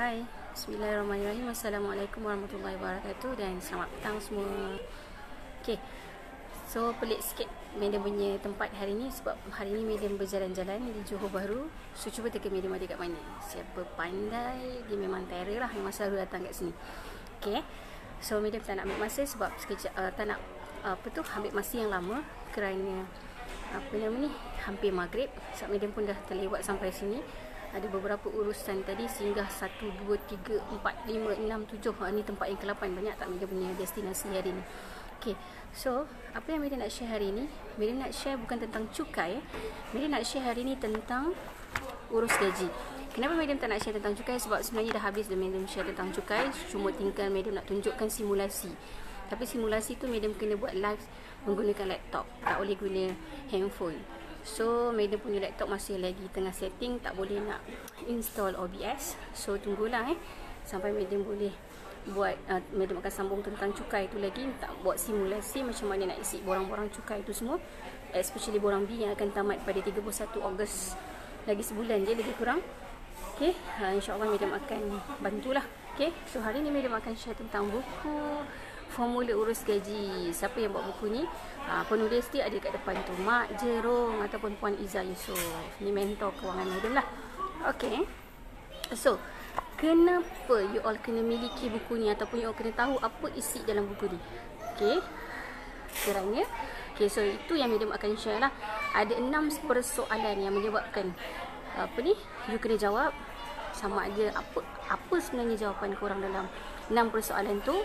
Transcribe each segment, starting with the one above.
Hai, Bismillahirrahmanirrahim. Assalamualaikum warahmatullahi wabarakatuh. Dan selamat petang semua. Okay So pelik sikit Medium punya tempat hari ni Sebab hari ni Medium berjalan-jalan Di Johor Bahru. So cuba teka Medium ada kat mana? Siapa pandai? Dia memang terror lah. Memang selalu datang kat sini. Okay So Medium tak nak ambil masa Sebab sekejap uh, Tak nak Apa tu Ambil masa yang lama. Kerana Apa nama ni Hampir maghrib. Sebab Medium pun dah terlewat sampai sini ada beberapa urusan tadi sehingga 1 2 3 4 5 6 7 ha, ni tempat yang ke-8 banyak tak Media punya destinasi hari ni? Okay, so apa yang Media nak share hari ni? Media nak share bukan tentang cukai. Media nak share hari ni tentang urus gaji. Kenapa Media tak nak share tentang cukai? Sebab sebenarnya dah habis dah Media share tentang cukai. Cuma tinggal Media nak tunjukkan simulasi. Tapi simulasi tu Media kena buat live menggunakan laptop. Tak boleh guna handphone So Madam punya laptop masih lagi tengah setting Tak boleh nak install OBS So tunggulah eh. Sampai Madam boleh buat uh, Madam akan sambung tentang cukai tu lagi. Tak buat simulasi macam mana nak isi borang-borang cukai tu semua. Especially borang B yang akan tamat pada 31 Ogos. Lagi sebulan je lebih kurang. Okay, uh, insyaAllah Madam akan bantulah. Okay, so hari ni Madam akan share tentang buku Formula Urus Gaji. Siapa yang buat buku ni? Ha, Penulis dia ada kat depan tu. Mak Jerong Ataupun Puan Iza Yusof. Ni mentor kewangan modern lah. Okay So Kenapa you all kena miliki buku ni Ataupun you all kena tahu Apa isi dalam buku ni? Okay Kerana Okay so itu yang Medium akan share lah. Ada enam persoalan yang menyebabkan Apa ni You kena jawab. Sama ada apa Apa sebenarnya jawapan korang dalam enam persoalan tu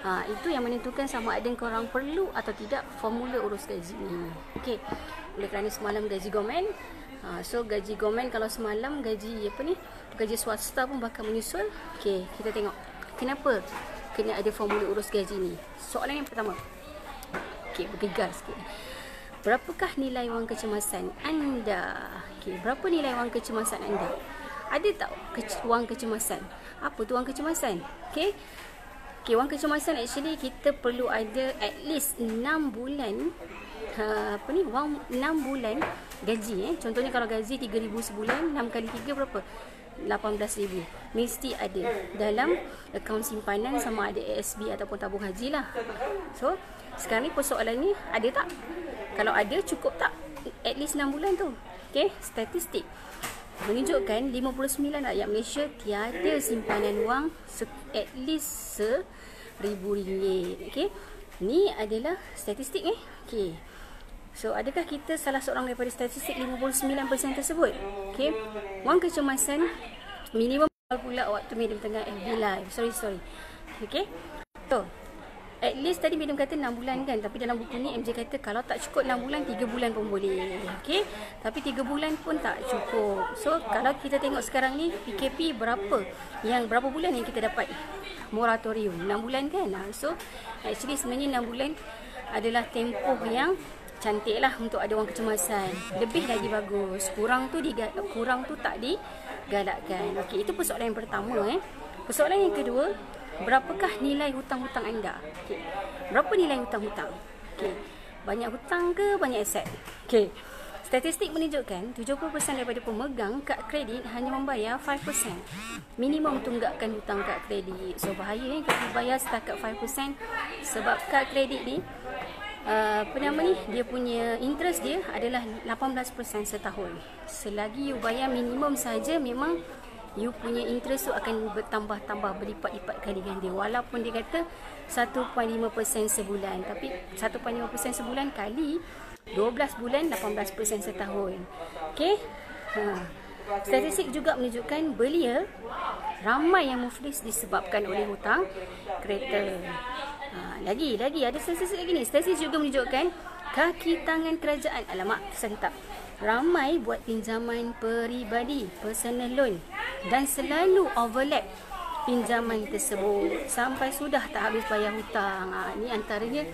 Ha, itu yang menentukan sama ada korang perlu atau tidak formula urus gaji ni. Okey. Oleh kerana semalam gaji gomen. Ha, so gaji gomen kalau semalam gaji apa ni? Gaji swasta pun bakal menyusul. Okey, kita tengok. Kenapa kena ada formula urus gaji ni? Soalan yang pertama. Okey, bergegar sikit. Berapakah nilai wang kecemasan anda? Okey, berapa nilai wang kecemasan anda? Ada tak ke- wang kecemasan? Apa tu wang kecemasan? Okey. Okay, wang kecemasan actually kita perlu ada at least 6 bulan uh, apa ni wang 6 bulan gaji eh. Contohnya kalau gaji 3000 sebulan 6 kali 3 berapa? 18000 mesti ada dalam akaun simpanan sama ada ASB ataupun tabung haji lah. So sekarang ni persoalan ni ada tak? Kalau ada cukup tak? At least 6 bulan tu. Okay statistik menunjukkan 59 rakyat Malaysia tiada simpanan wang at least seribu ringgit. Okay. Ni adalah statistik eh. Okay. So, adakah kita salah seorang daripada statistik 59% tersebut? Okay. Wang kecemasan minimum pula waktu medium tengah FB live. Sorry, sorry. Okay. So, At least tadi Medium kata 6 bulan kan Tapi dalam buku ni MJ kata Kalau tak cukup 6 bulan 3 bulan pun boleh Okay Tapi 3 bulan pun tak cukup. So kalau kita tengok sekarang ni PKP berapa? Yang berapa bulan yang kita dapat Moratorium? 6 bulan kan? Ha, So actually sebenarnya 6 bulan Adalah tempoh yang Cantik lah untuk ada wang kecemasan. Lebih lagi bagus. Kurang tu diga- kurang tu tak digalakkan. Okay itu persoalan yang pertama eh. Persoalan yang kedua berapakah nilai hutang-hutang anda? Okay. Berapa nilai hutang-hutang? Okay. Banyak hutang ke banyak aset? Okay. Statistik menunjukkan 70% daripada pemegang kad kredit hanya membayar 5%. Minimum tunggakan hutang kad kredit. So bahaya ni kalau bayar setakat 5% sebab kad kredit ni Uh, apa nama ni dia punya interest dia adalah 18% setahun selagi you bayar minimum saja memang you punya interest tu akan bertambah-tambah berlipat-lipat kali ganda walaupun dia kata 1.5% sebulan tapi 1.5% sebulan kali 12 bulan 18% setahun. Okey? Ha. Statistik juga menunjukkan belia ramai yang muflis disebabkan oleh hutang kereta. Ha, lagi lagi ada statistik lagi ni. Statistik juga menunjukkan kaki tangan kerajaan. Alamak sentap ramai buat pinjaman peribadi personal loan dan selalu overlap pinjaman tersebut sampai sudah tak habis bayar hutang. Ha, ni antaranya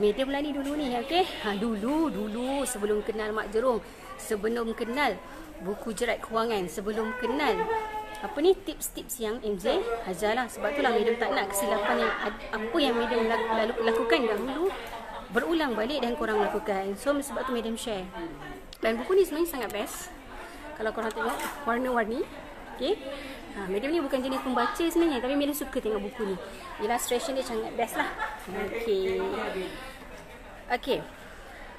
medium lah ni dulu ni. Okay? Ha, dulu, dulu sebelum kenal Mak Jerong. Sebelum kenal buku jerat kewangan. Sebelum kenal apa ni tips-tips yang MJ ajarlah. Sebab itulah medium tak nak kesilapan yang apa yang medium lakukan dahulu berulang balik dan korang lakukan. So sebab tu medium share. Dan buku ni sebenarnya sangat best. Kalau korang tengok warna-warni. Okay. Ha, Madam ni bukan jenis pembaca sebenarnya tapi Madam suka tengok buku ni. Illustration dia sangat best lah. Okey. Okey.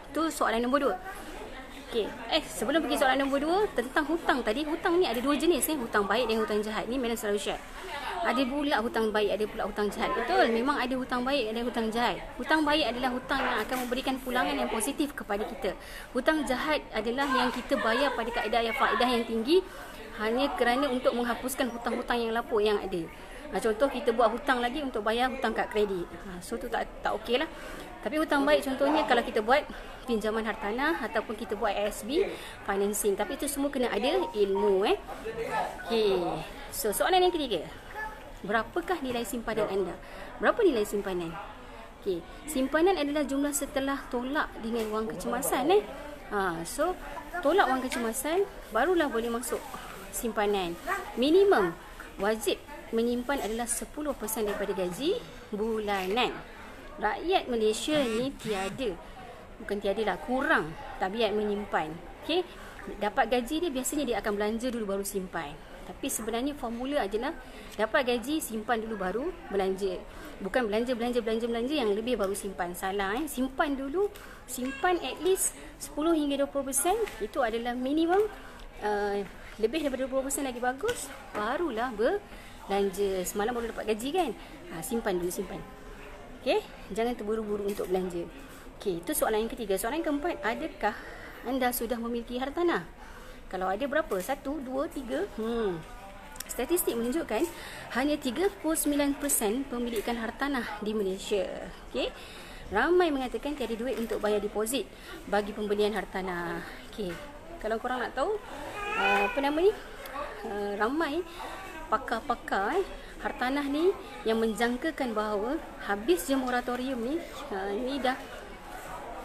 Tu soalan nombor dua. Okey. Eh, sebelum pergi soalan nombor dua tentang hutang tadi. Hutang ni ada dua jenis eh. Hutang baik dan hutang jahat. Ni Madam selalu share. Ada pula hutang baik, ada pula hutang jahat. Betul, memang ada hutang baik, ada hutang jahat. Hutang baik adalah hutang yang akan memberikan pulangan yang positif kepada kita. Hutang jahat adalah yang kita bayar pada kaedah yang faedah yang tinggi hanya kerana untuk menghapuskan hutang-hutang yang lapuk yang ada. Ha, contoh kita buat hutang lagi untuk bayar hutang kad kredit. Ha, so tu tak tak okey lah. Tapi hutang baik contohnya kalau kita buat pinjaman hartanah ataupun kita buat ASB financing. Tapi itu semua kena ada ilmu eh. Okey. So soalan yang ketiga. Berapakah nilai simpanan anda? Berapa nilai simpanan? Okey. Simpanan adalah jumlah setelah tolak dengan wang kecemasan eh. Ha, so tolak wang kecemasan barulah boleh masuk simpanan. Minimum wajib menyimpan adalah 10% daripada gaji bulanan. Rakyat Malaysia ni tiada bukan tiada lah kurang tabiat menyimpan. Okey. Dapat gaji dia biasanya dia akan belanja dulu baru simpan. Tapi sebenarnya formula adalah dapat gaji simpan dulu baru belanja. Bukan belanja belanja belanja belanja yang lebih baru simpan. Salah eh. Simpan dulu, simpan at least 10 hingga 20% itu adalah minimum uh, lebih daripada 20% lagi bagus barulah belanja semalam baru dapat gaji kan? Ha, simpan dulu simpan. Okey? Jangan terburu-buru untuk belanja. Okey itu soalan yang ketiga. Soalan yang keempat adakah anda sudah memiliki hartanah? Kalau ada berapa? Satu dua tiga? Hmm. Statistik menunjukkan hanya 39% pemilikan hartanah di Malaysia. Okey? Ramai mengatakan tiada duit untuk bayar deposit bagi pembelian hartanah. Okey. Kalau korang nak tahu uh, apa nama ni? Uh, ramai pakar-pakar eh, hartanah ni yang menjangkakan bahawa habis je moratorium ni uh, ni dah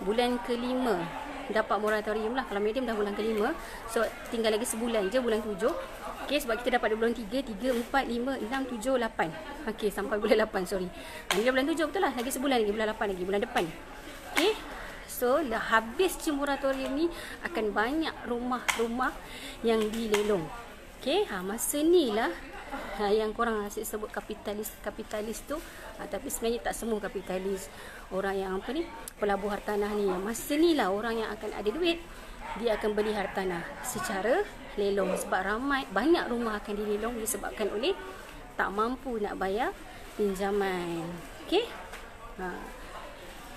bulan kelima. Dapat moratorium lah. Kalau medium dah bulan kelima so tinggal lagi sebulan je bulan tujuh. Okay, sebab kita dapat bulan 3, 3, 4, 5, 6, 7, 8 Okay, sampai bulan 8, sorry. Ini bulan 7 betul lah, lagi sebulan lagi, bulan 8 lagi, bulan depan So dah habis je moratorium ni akan banyak rumah-rumah yang dilelong. Okey, ha masa ni lah ha, yang korang asyik sebut kapitalis kapitalis tu. Ha, tapi sebenarnya tak semua kapitalis. Orang yang apa ni pelabuh hartanah ni. Masa ni lah orang yang akan ada duit dia akan beli hartanah. Secara lelong sebab ramai banyak rumah akan dilelong disebabkan oleh tak mampu nak bayar pinjaman. Okey? Ha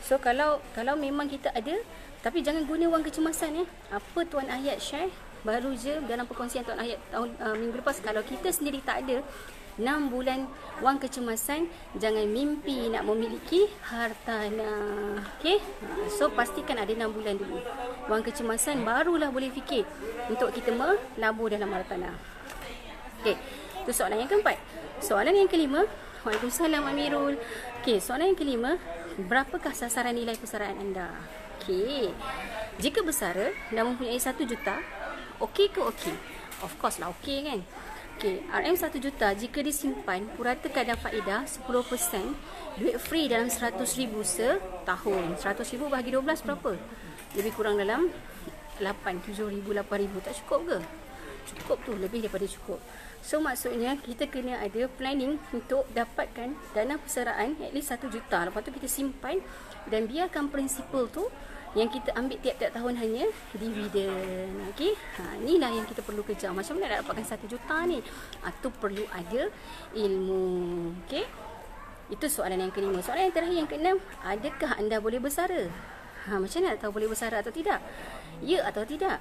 So kalau kalau memang kita ada tapi jangan guna wang kecemasan ya. Apa tuan ayat share baru je dalam perkongsian tuan ayat tahun uh, minggu lepas kalau kita sendiri tak ada 6 bulan wang kecemasan jangan mimpi nak memiliki hartanah. Okey? Ha, so pastikan ada 6 bulan dulu. Wang kecemasan barulah boleh fikir untuk kita melabur dalam hartanah. Okey. Itu soalan yang keempat. Soalan yang kelima. Waalaikumsalam Amirul. Okey, soalan yang kelima berapakah sasaran nilai persaraan anda? Okey. Jika bersara dan mempunyai 1 juta, okey ke okey? Of course lah okey kan? Okey, RM 1 juta jika disimpan purata kadar faedah 10%, duit free dalam 100 ribu setahun. 100 ribu bagi 12 berapa? Lebih kurang dalam 8, 7 ribu, 8 ribu. Tak cukup ke? Cukup tu, lebih daripada cukup. So maksudnya kita kena ada planning untuk dapatkan dana persaraan at least 1 juta. Lepas tu kita simpan dan biarkan prinsipal tu yang kita ambil tiap-tiap tahun hanya dividen. Okey. Ha inilah yang kita perlu kejar. Macam mana nak dapatkan 1 juta ni? Ha, tu perlu ada ilmu. Okey. Itu soalan yang kelima. Soalan yang terakhir yang keenam, adakah anda boleh bersara? Ha macam mana nak tahu boleh bersara atau tidak? Ya atau tidak?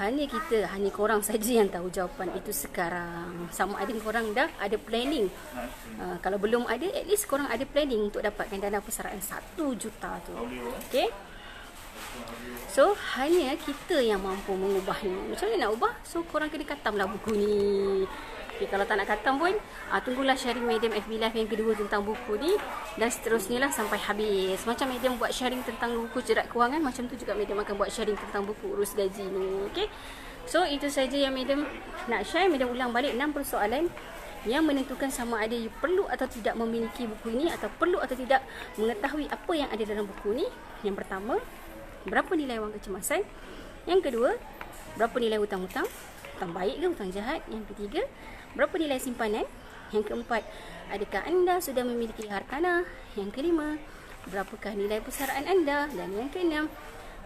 Hanya kita hanya korang saja yang tahu jawapan itu sekarang. Sama ada korang dah ada planning. Uh, kalau belum ada at least korang ada planning untuk dapatkan dana persaraan 1 juta tu. Okey So hanya kita yang mampu mengubahnya. Macam mana nak ubah? So korang kena katamlah buku ni Okay, kalau tak nak katam pun, uh, tunggulah sharing medium FB Live yang kedua tentang buku ni dan seterusnya lah sampai habis. Macam medium buat sharing tentang buku cerak kewangan, macam tu juga medium akan buat sharing tentang buku urus gaji ni. Okay? So, itu saja yang medium nak share. Medium ulang balik 6 persoalan yang menentukan sama ada you perlu atau tidak memiliki buku ini atau perlu atau tidak mengetahui apa yang ada dalam buku ni. Yang pertama, berapa nilai wang kecemasan? Yang kedua, berapa nilai hutang-hutang? Hutang baik ke hutang jahat? Yang ketiga, berapa nilai simpanan? Yang keempat, adakah anda sudah memiliki hartanah? Yang kelima, berapakah nilai persaraan anda? Dan yang keenam,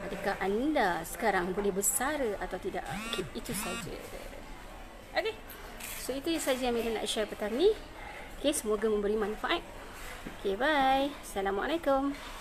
adakah anda sekarang boleh bersara atau tidak? Okay, itu saja. Okay. So itu saja yang saya nak share petang ni. Okay, semoga memberi manfaat. Okay, bye. Assalamualaikum.